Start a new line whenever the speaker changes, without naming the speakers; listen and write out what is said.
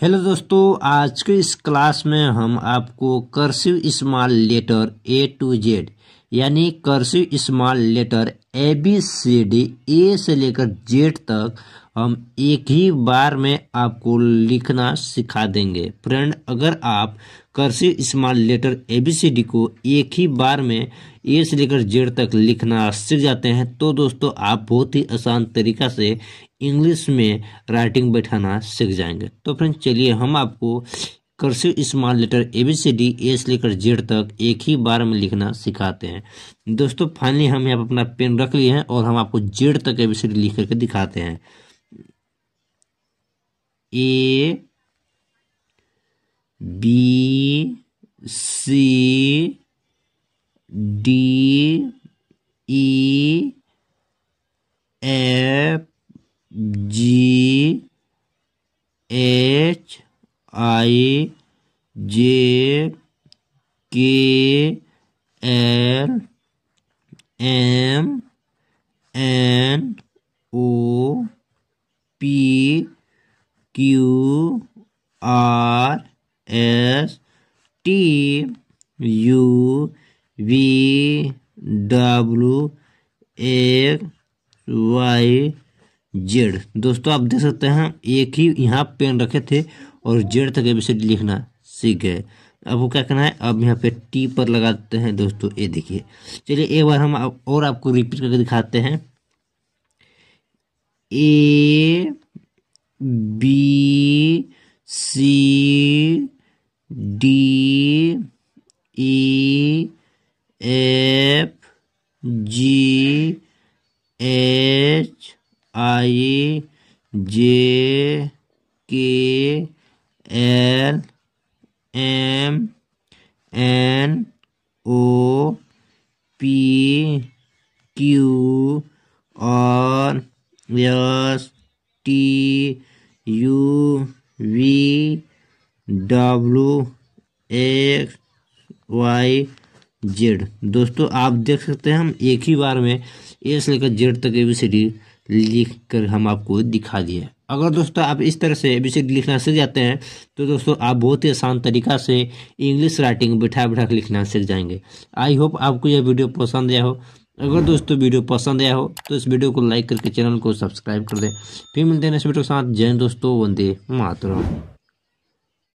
Hello दोस्तों, आज के इस क्लास में हम आपको cursive small letter A to Z, यानी cursive small letter A, B, C, D, A से लेकर जेड तक हम एक ही बार में आपको लिखना सिखा देंगे। फ्रेंड, अगर आप cursive small letter A, B, C, D को एक ही बार में ए से लेकर जेड तक लिखना सीख जाते हैं तो दोस्तों, आप बहुत ही आसान तरीका से इंग्लिश में राइटिंग बैठाना सीख जाएँगे। तो फ्रेंड चलिए हम आपको cursive small letter A B C D A से लेकर जेड तक एक ही बार में लिखना सिखाते हैं। दोस्तों फाइनली हम यहाँ पर अपना पेन रख लिए हैं और हम आपको जेड तक ए बी सी डी लिख करके दिखाते हैं। A B C D E F G H I J K L M N O P Q R S T U V W X Y Z. दोस्तों, आप देख सकते हैं, एक ही यहाँ पेन रखे थे और जेड तक एबीसीडी लिखना सीख गए। अब वो क्या करना है? अब यहाँ पे टी पर लगा देते हैं, दोस्तों, ये देखिए। चलिए, एक बार हम आप, और आपको रिपीट करके दिखाते हैं। A B C D E F G H I J K L M N O P Q और S T U V W X Y Z. दोस्तों, आप देख सकते हैं हम एक ही बार में ए से लेकर जेड तक ए बी सी डी लिख कर हम आपको दिखा दिए अगर दोस्तों आप इस तरह से डी लिखना सीख जाते हैं तो दोस्तों आप बहुत ही आसान तरीका से इंग्लिश राइटिंग बैठा बैठा कर लिखना सीख जाएँगे। आई होप आपको यह वीडियो पसंद आया हो। अगर दोस्तों वीडियो पसंद आया हो तो इस वीडियो को लाइक करके चैनल को सब्सक्राइब कर दें। फिर मिलते हैं इस वीडियो के साथ। जय दोस्तों, वंदे मातरम।